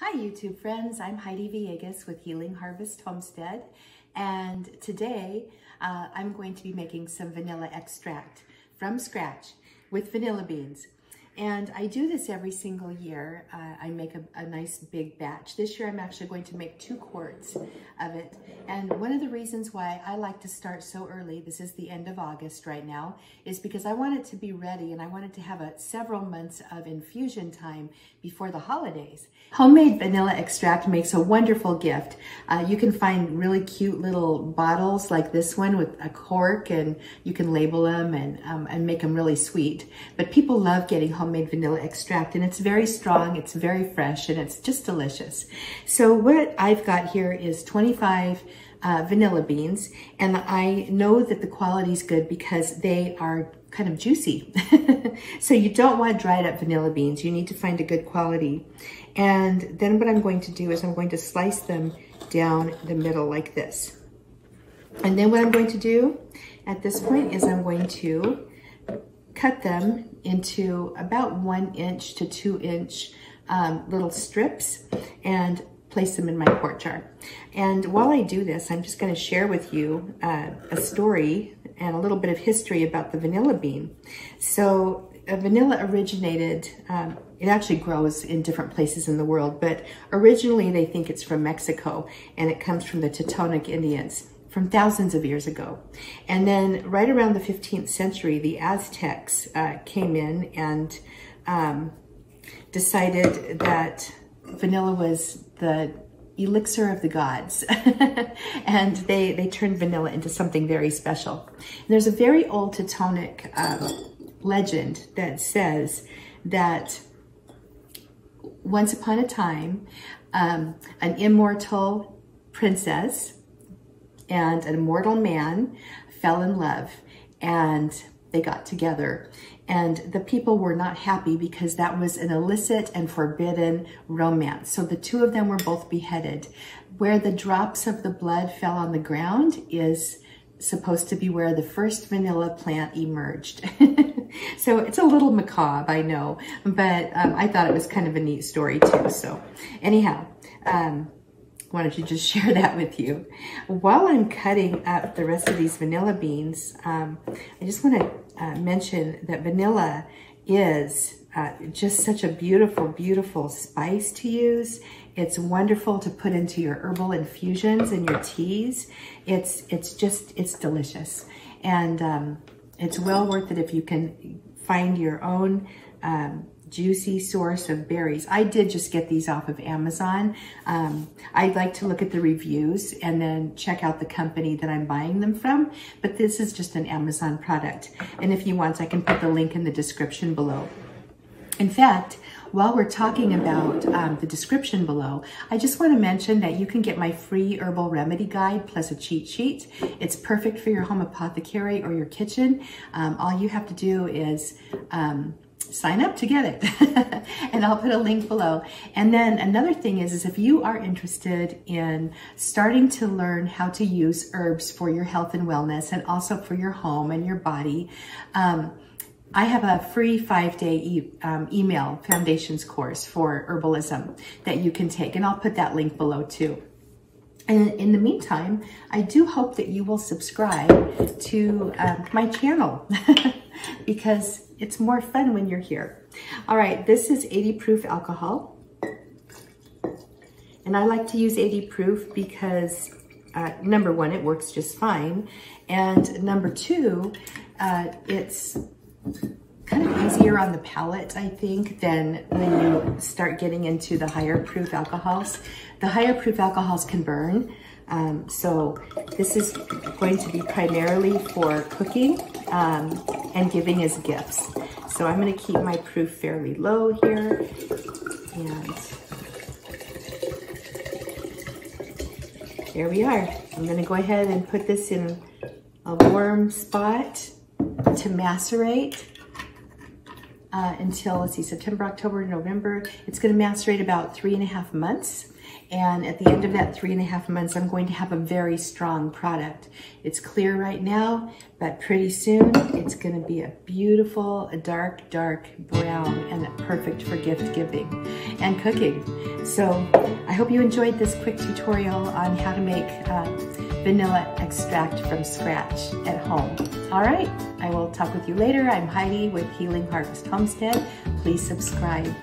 Hi YouTube friends, I'm Heidi Villegas with Healing Harvest Homestead and today uh, I'm going to be making some vanilla extract from scratch with vanilla beans. And I do this every single year. Uh, I make a, a, nice big batch. This year I'm actually going to make two quarts of it. And one of the reasons why I like to start so early, this is the end of August right now, is because I want it to be ready and I wanted to have a several months of infusion time before the holidays. Homemade vanilla extract makes a wonderful gift. Uh, you can find really cute little bottles like this one with a cork and you can label them and, um, and make them really sweet. But people love getting home homemade vanilla extract and it's very strong, it's very fresh, and it's just delicious. So what I've got here is 25 uh, vanilla beans and I know that the quality is good because they are kind of juicy. so you don't want dried up vanilla beans. You need to find a good quality. And then what I'm going to do is I'm going to slice them down the middle like this. And then what I'm going to do at this point is I'm going to cut them into about one inch to two inch um, little strips and place them in my quart jar. And while I do this, I'm just gonna share with you uh, a story and a little bit of history about the vanilla bean. So uh, vanilla originated, um, it actually grows in different places in the world, but originally they think it's from Mexico and it comes from the Totonac Indians from thousands of years ago. And then right around the 15th century, the Aztecs uh, came in and um, decided that vanilla was the elixir of the gods. and they, they turned vanilla into something very special. And there's a very old Totonac um, legend that says that once upon a time, um, an immortal princess and an immortal man fell in love and they got together. And the people were not happy because that was an illicit and forbidden romance. So the two of them were both beheaded. Where the drops of the blood fell on the ground is supposed to be where the first vanilla plant emerged. so it's a little macabre, I know, but um, I thought it was kind of a neat story too. So anyhow, um, wanted to just share that with you. While I'm cutting up the rest of these vanilla beans, um, I just want to uh, mention that vanilla is uh, just such a beautiful, beautiful spice to use. It's wonderful to put into your herbal infusions and your teas. It's, it's just, it's delicious. And um, it's well worth it if you can find your own um, juicy source of berries. I did just get these off of Amazon. Um, I like to look at the reviews and then check out the company that I'm buying them from, but this is just an Amazon product. And if you want, I can put the link in the description below. In fact, while we're talking about um, the description below, I just want to mention that you can get my free herbal remedy guide plus a cheat sheet. It's perfect for your home apothecary or your kitchen. Um, all you have to do is um, sign up to get it. and I'll put a link below. And then another thing is, is if you are interested in starting to learn how to use herbs for your health and wellness and also for your home and your body, um, I have a free five-day e um, email foundations course for herbalism that you can take, and I'll put that link below too. And in the meantime, I do hope that you will subscribe to um, my channel because it's more fun when you're here. All right, this is 80 proof alcohol. And I like to use 80 proof because uh, number one, it works just fine. And number two, uh, it's kind of easier on the palate, I think, than when you start getting into the higher proof alcohols. The higher proof alcohols can burn. Um, so this is going to be primarily for cooking um, and giving as gifts. So I'm gonna keep my proof fairly low here. And there we are. I'm gonna go ahead and put this in a warm spot to macerate. uh, until, let's see, September, October, November. It's gonna macerate about three and a half months. And at the end of that three and a half months, I'm going to have a very strong product. It's clear right now, but pretty soon it's gonna be a beautiful, a dark, dark brown and perfect for gift giving and cooking. So I hope you enjoyed this quick tutorial on how to make uh, vanilla extract from scratch at home. All right, I will talk with you later. I'm Heidi with Healing Harvest Homestead. Please subscribe.